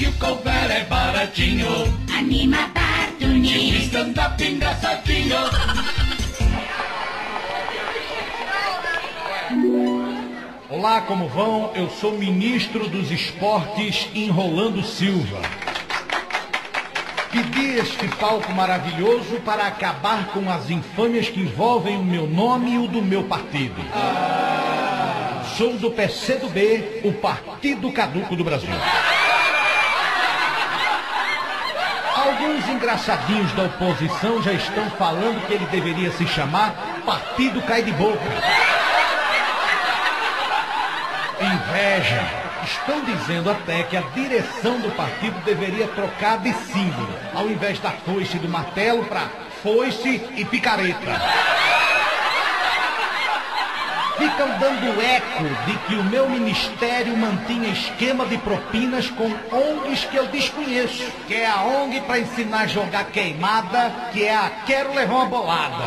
que o cover é baratinho. Anima Bartuni. Stand-up engraçadinho. Olá, como vão? Eu sou ministro dos esportes, Enrolando Silva. Pedi este palco maravilhoso para acabar com as infâmias que envolvem o meu nome e o do meu partido. Sou do PCdoB, o Partido Caduco do Brasil. Engraçadinhos da oposição já estão falando que ele deveria se chamar Partido Cai de Boca. Inveja. Estão dizendo até que a direção do partido deveria trocar de símbolo, ao invés da foice e do martelo para foice e picareta. Ficam dando eco de que o meu ministério mantinha esquema de propinas com ONGs que eu desconheço, que é a ONG para ensinar a jogar queimada, que é a Quero Levar uma Bolada.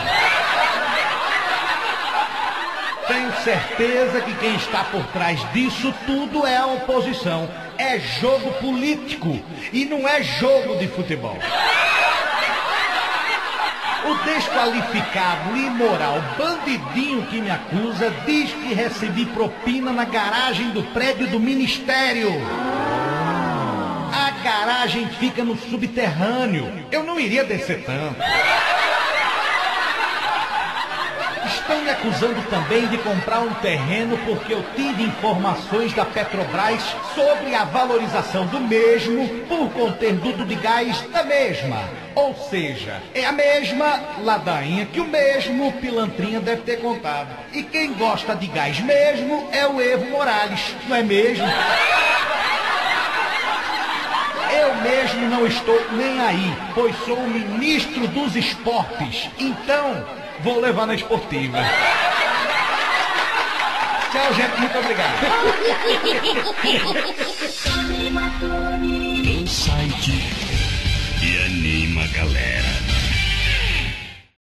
Tenho certeza que quem está por trás disso tudo é a oposição. É jogo político e não é jogo de futebol. Desqualificado imoral bandidinho que me acusa diz que recebi propina na garagem do prédio do ministério. A garagem fica no subterrâneo. Eu não iria descer tanto. Estão me acusando também de comprar um terreno porque eu tive informações da Petrobras sobre a valorização do mesmo por conter duto de gás da mesma. Ou seja, é a mesma ladainha que o mesmo pilantrinha deve ter contado. E quem gosta de gás mesmo é o Evo Morales, não é mesmo? Eu mesmo não estou nem aí, pois sou o ministro dos esportes. Então, vou levar na esportiva. Tchau, gente. Muito obrigado. E anima a galera.